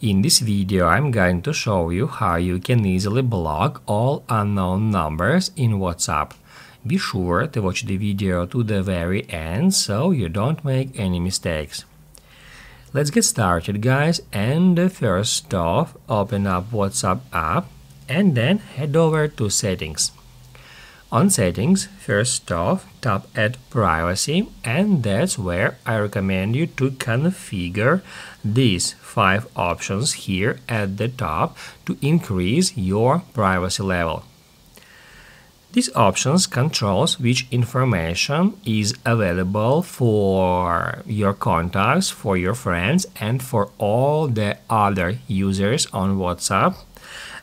In this video I'm going to show you how you can easily block all unknown numbers in WhatsApp. Be sure to watch the video to the very end so you don't make any mistakes. Let's get started guys and first off open up WhatsApp app and then head over to settings. On settings, first off, tap add privacy and that's where I recommend you to configure these five options here at the top to increase your privacy level. These options controls which information is available for your contacts, for your friends and for all the other users on WhatsApp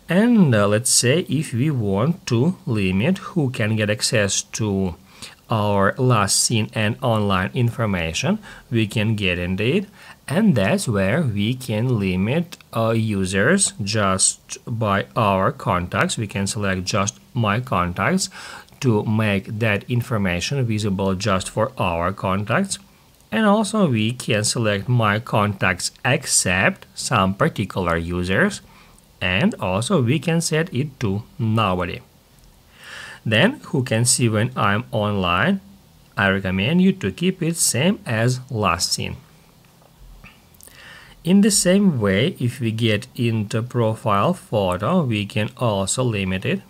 and uh, let's say if we want to limit who can get access to our last seen and online information, we can get it. And that's where we can limit uh, users just by our contacts. We can select just my contacts to make that information visible just for our contacts. And also we can select my contacts except some particular users and also we can set it to nobody. Then who can see when I'm online? I recommend you to keep it same as last seen. In the same way, if we get into profile photo, we can also limit it.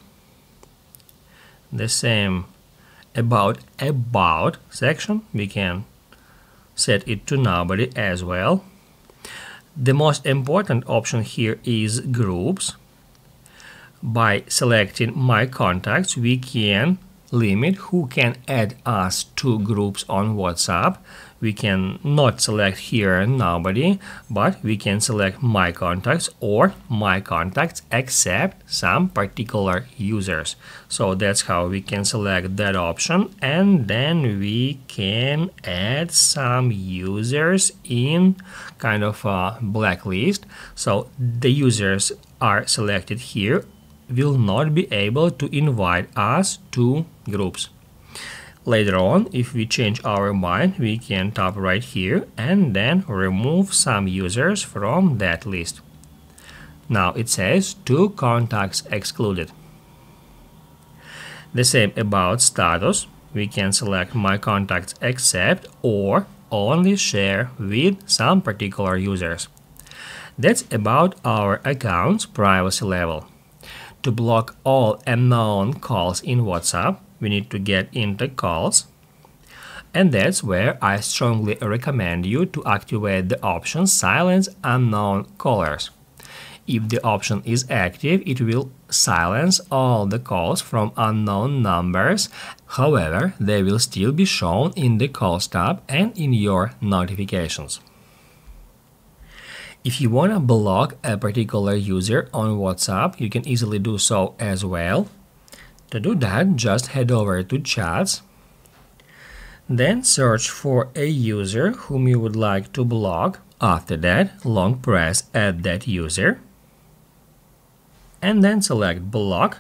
The same about about section, we can set it to nobody as well. The most important option here is groups. By selecting my contacts, we can limit who can add us to groups on WhatsApp we can not select here nobody, but we can select my contacts or my contacts except some particular users. So that's how we can select that option and then we can add some users in kind of a blacklist. So the users are selected here will not be able to invite us to groups. Later on, if we change our mind, we can tap right here and then remove some users from that list. Now it says two contacts excluded. The same about status, we can select my contacts except or only share with some particular users. That's about our account's privacy level. To block all unknown calls in WhatsApp, we need to get into calls and that's where I strongly recommend you to activate the option silence unknown callers. If the option is active, it will silence all the calls from unknown numbers. However, they will still be shown in the calls tab and in your notifications. If you want to block a particular user on WhatsApp, you can easily do so as well. To do that, just head over to chats, then search for a user whom you would like to block. After that, long press add that user and then select block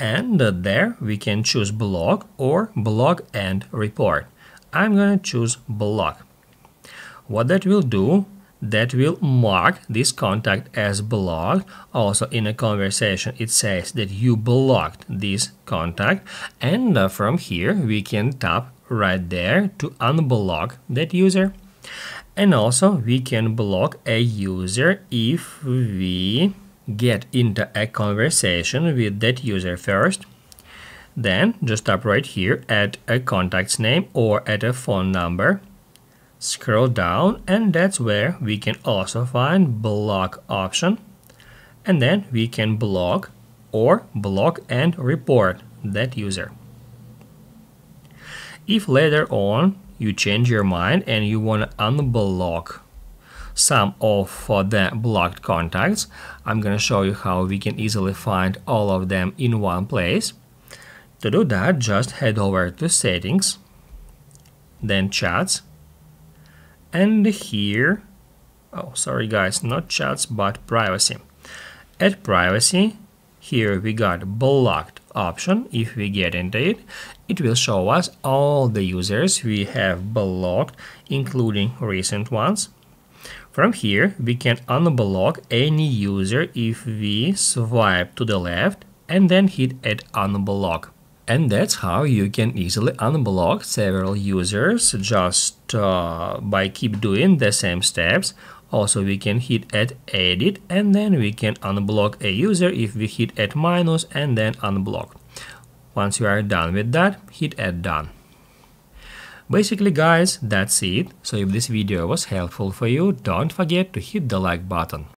and there we can choose block or block and report. I'm gonna choose block. What that will do that will mark this contact as blocked. Also in a conversation it says that you blocked this contact and uh, from here we can tap right there to unblock that user. And also we can block a user if we get into a conversation with that user first. Then just tap right here at a contact's name or at a phone number Scroll down and that's where we can also find block option and then we can block or block and report that user. If later on you change your mind and you want to unblock some of uh, the blocked contacts, I'm going to show you how we can easily find all of them in one place. To do that, just head over to settings, then chats, and here oh sorry guys not chats but privacy. At privacy here we got blocked option. If we get into it it will show us all the users we have blocked including recent ones. From here, we can unblock any user if we swipe to the left and then hit add unblock. And that's how you can easily unblock several users just uh, by keep doing the same steps. Also, we can hit add edit and then we can unblock a user if we hit add minus and then unblock. Once you are done with that, hit add done. Basically guys, that's it. So if this video was helpful for you, don't forget to hit the like button.